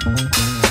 Música